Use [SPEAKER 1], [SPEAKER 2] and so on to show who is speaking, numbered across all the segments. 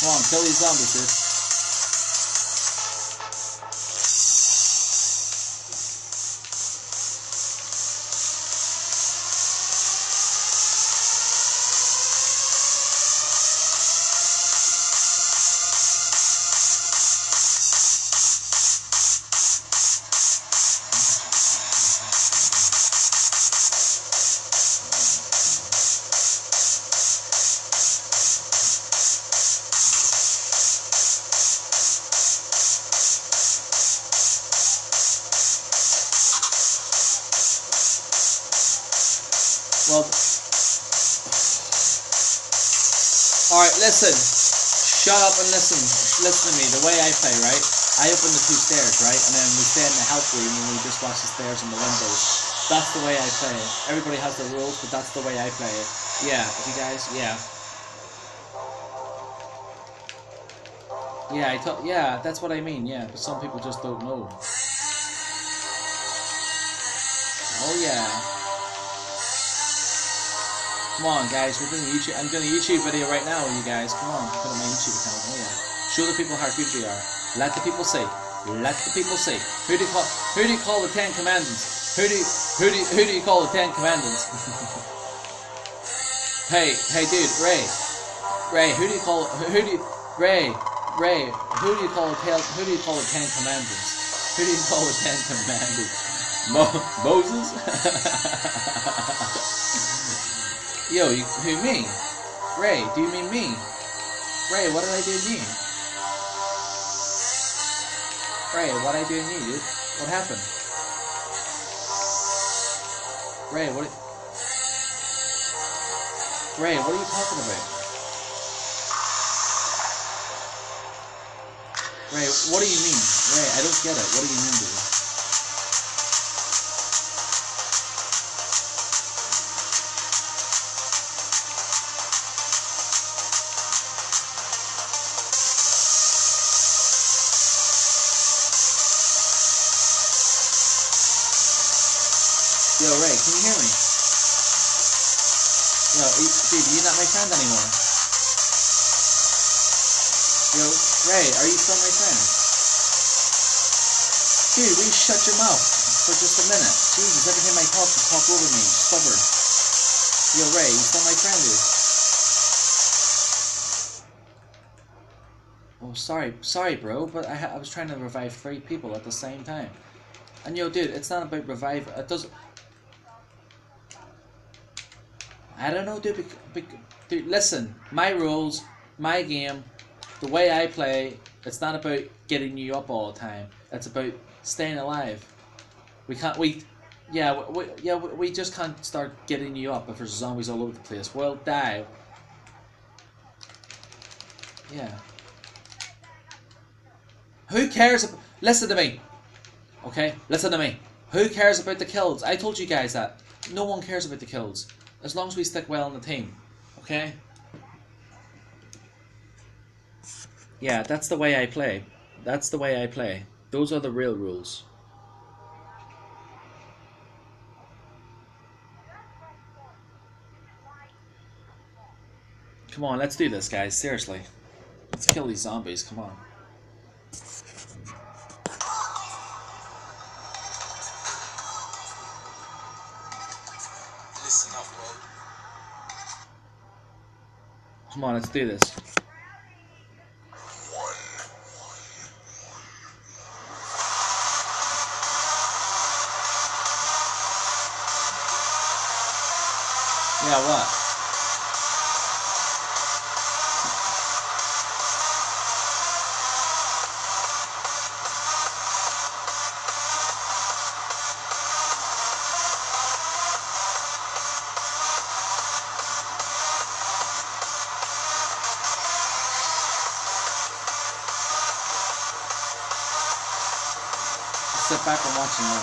[SPEAKER 1] Come on, kill these zombies, dude. Well, all right. Listen, shut up and listen. Listen to me. The way I play, right? I open the two stairs, right, and then we stay in the help room and we just watch the stairs and the windows. That's the way I play it. Everybody has their rules, but that's the way I play it. Yeah, you guys. Yeah. Yeah, I thought. Yeah, that's what I mean. Yeah, but some people just don't know. Oh yeah. Come on, guys, we're doing a YouTube. I'm doing a YouTube video right now, you guys. Come on, put on my YouTube account. Oh yeah. Show the people how good we are. Let the people see. Let the people see. Who do you call? Who do you call the Ten Commandments? Who do you, who do you, who do you call the Ten Commandments? hey, hey, dude, Ray, Ray, who do you call? Who do you, Ray, Ray, who do you call the tail? Who do you call the Ten Commandments? Who do you call the Ten Commandments? Mo- Moses? Yo, you, who me? Ray, do you mean me? Ray, what did I do to you? Ray, what did I do to you, dude? What happened? Ray, what? Ray, what are you talking about? Ray, what do you mean? Ray, I don't get it. What do you mean, dude? Yo, Ray, can you hear me? Yo, dude, you're not my friend anymore. Yo, Ray, are you still my friend? Dude, will you shut your mouth for just a minute? Jesus, every time I talk, you talk over me. Stubborn. Yo, Ray, you still my friend, dude? Oh, sorry, sorry, bro, but I, I was trying to revive three people at the same time. And yo, dude, it's not about revive. It doesn't. I don't know, dude. Dude, listen. My rules, my game, the way I play. It's not about getting you up all the time. It's about staying alive. We can't. We, yeah, we, yeah, we, just can't start getting you up if there's zombies all over the place. We'll die. Yeah. Who cares? Ab- listen to me. Okay, listen to me. Who cares about the kills? I told you guys that. No one cares about the kills. As long as we stick well in the team. Okay? Yeah, that's the way I play. That's the way I play. Those are the real rules. Come on, let's do this, guys. Seriously. Let's kill these zombies. Come on.
[SPEAKER 2] Listen up, bro.
[SPEAKER 1] Come on, let's do this. Yeah, what? sit back and watch and learn.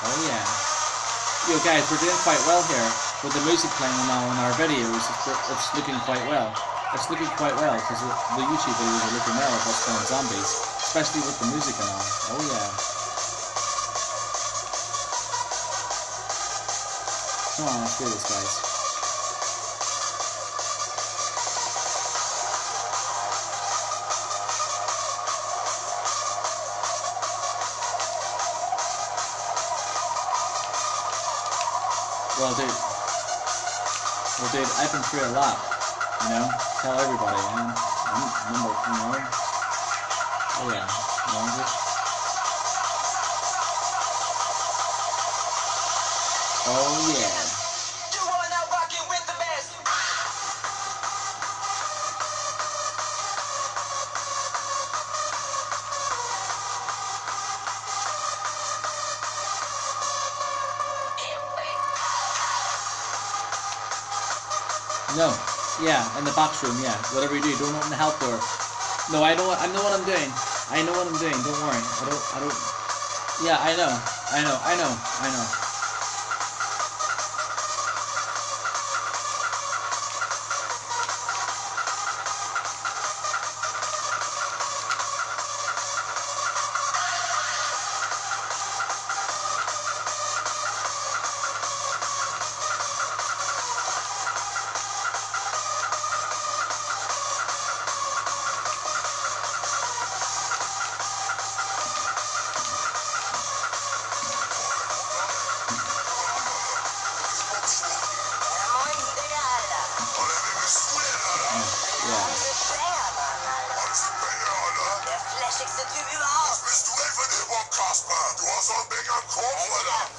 [SPEAKER 3] Oh yeah. Yo guys, we're doing quite well here with the music playing all in our videos. It's, it's looking quite well. It's looking quite well because the YouTube videos are looking well of us playing zombies, especially with the music and all. Oh yeah. Come on, let's do this, guys. Well, dude. Well, dude, I've been through a lot. You know, tell everybody. man. I'm, number, you know. Oh yeah, language. Oh yeah. No. Yeah, in the box room, yeah. Whatever you do, don't open the help door. No, I know what I know what I'm doing. I know what I'm doing, don't worry. I don't I don't Yeah, I know. I know, I know, I know.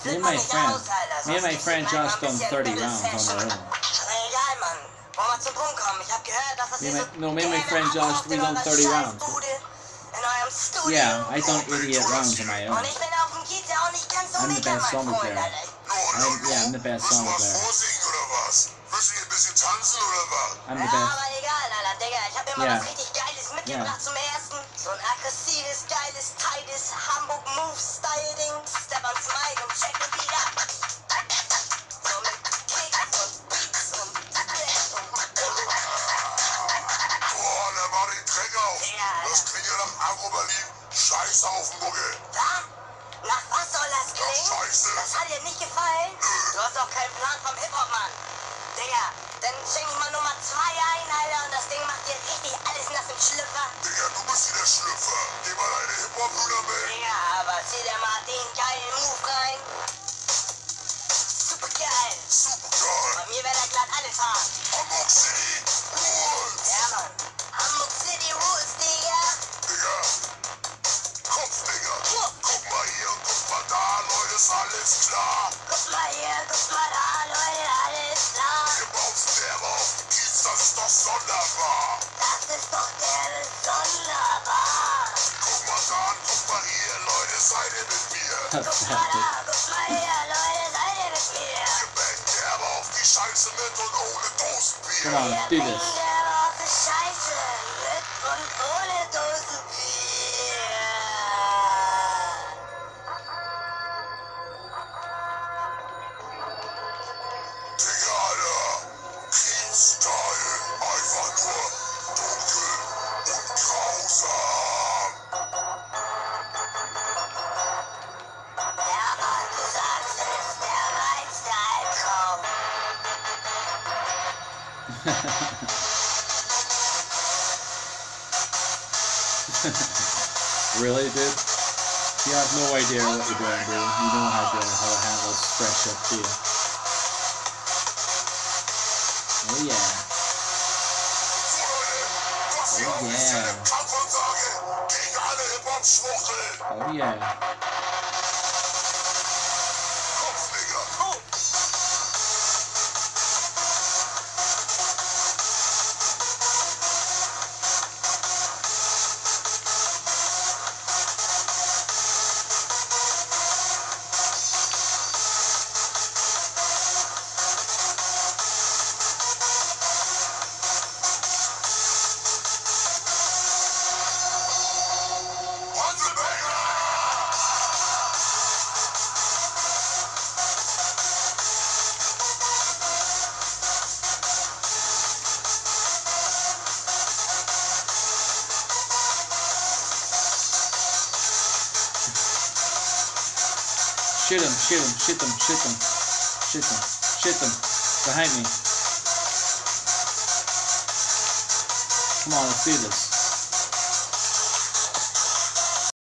[SPEAKER 3] Me and my friend, me and my friend Josh done 30 rounds on our own. Me my, no, me and my friend Josh, we done 30 rounds. Yeah, I done 88 rounds on my own. I'm the best song player. I'm, yeah, I'm the best song player. I'm the best. Yeah. Yeah. So ein aggressives, geiles, tightes Hamburg Move Style Ding. Step ans Mic und check it wieder. So mit Kicks und Beats und Boah, der war den Dreck auf. Das klingt ja nach Agro-Berlin. Scheiße auf dem Buckel. Nach was soll das klingen? Scheiße. Das hat dir nicht gefallen? Du hast doch keinen Plan vom Hip-Hop, Mann. Digga, dann schenk ich mal Nummer alles nass im Schlüpfer. Digga, du bist hier der Schlüpfer. Geh mal deine Hip-Hop-Brüder mit. Digga, aber zieh dir mal den geilen Move rein. Super geil. Super geil. Bei mir wäre da glatt alles hart. Hamburg City Come on, do this. really, dude? You have no idea what you're doing, dude. You know how to how to handle fresh up to you. Oh yeah. Oh yeah. Oh yeah.
[SPEAKER 1] Oh, Shoot him, shoot him, shoot them, shoot them, shoot them, shoot them. Behind me. Come on, let's do this.